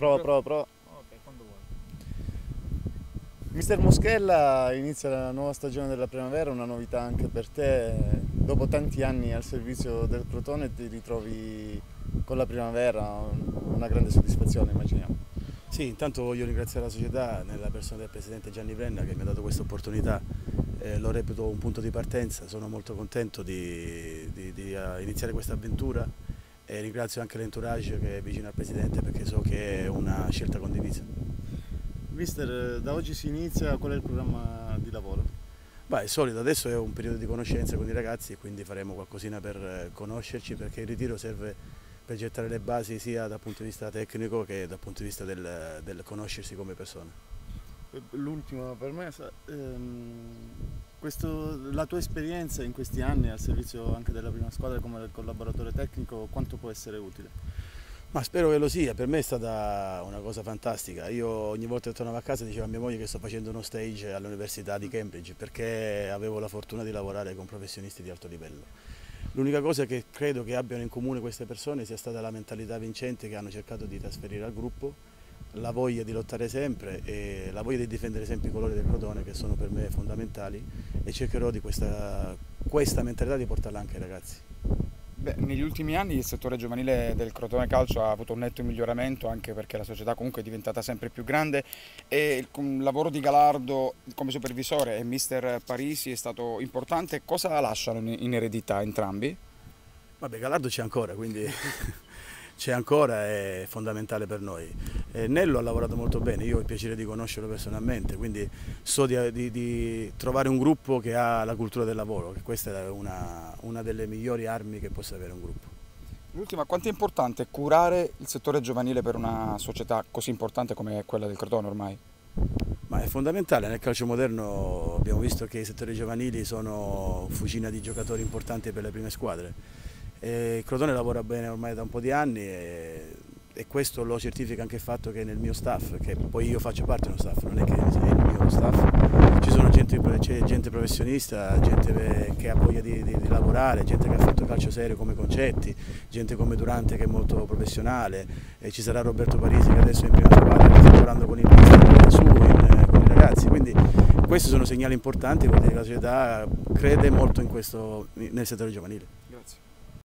Prova, prova, prova. Ok, quando vuoi. Mister Moschella inizia la nuova stagione della primavera, una novità anche per te. Dopo tanti anni al servizio del Crotone ti ritrovi con la primavera, una grande soddisfazione immaginiamo. Sì, intanto voglio ringraziare la società nella persona del Presidente Gianni Brenna che mi ha dato questa opportunità, eh, lo reputo un punto di partenza, sono molto contento di, di, di uh, iniziare questa avventura e ringrazio anche l'entourage che è vicino al Presidente perché so che è una scelta condivisa. Mister, da oggi si inizia, qual è il programma di lavoro? Beh, è solito, adesso è un periodo di conoscenza con i ragazzi e quindi faremo qualcosina per eh, conoscerci perché il ritiro serve per gettare le basi sia dal punto di vista tecnico che dal punto di vista del, del conoscersi come persone. L'ultima per me, ehm, questo, la tua esperienza in questi anni al servizio anche della prima squadra come collaboratore tecnico, quanto può essere utile? Ma spero che lo sia, per me è stata una cosa fantastica. Io ogni volta che tornavo a casa dicevo a mia moglie che sto facendo uno stage all'Università di Cambridge perché avevo la fortuna di lavorare con professionisti di alto livello. L'unica cosa che credo che abbiano in comune queste persone sia stata la mentalità vincente che hanno cercato di trasferire al gruppo, la voglia di lottare sempre e la voglia di difendere sempre i colori del Crotone che sono per me fondamentali e cercherò di questa, questa mentalità di portarla anche ai ragazzi. Beh, negli ultimi anni il settore giovanile del Crotone Calcio ha avuto un netto miglioramento anche perché la società comunque è diventata sempre più grande e il lavoro di Galardo come supervisore e mister Parisi è stato importante. Cosa lasciano in eredità entrambi? Vabbè, Galardo c'è ancora, quindi c'è ancora, è fondamentale per noi. E Nello ha lavorato molto bene, io ho il piacere di conoscerlo personalmente, quindi so di, di, di trovare un gruppo che ha la cultura del lavoro, che questa è una, una delle migliori armi che possa avere un gruppo. L'ultima, quanto è importante curare il settore giovanile per una società così importante come quella del Crotone ormai? Ma è fondamentale, nel calcio moderno abbiamo visto che i settori giovanili sono fucina di giocatori importanti per le prime squadre e Crotone lavora bene ormai da un po' di anni e, e, questo lo certifica anche il fatto che nel mio staff, che poi io faccio parte dello staff, non è che è il mio staff, ci sono gente, gente professionista, gente che ha voglia di, di, di, lavorare, gente che ha fatto calcio serio come Concetti, gente come Durante che è molto professionale, e ci sarà Roberto Parisi che adesso è in prima squadra che sta lavorando con il mister su, con i ragazzi, quindi questi sono segnali importanti, che la società crede molto questo, nel settore giovanile.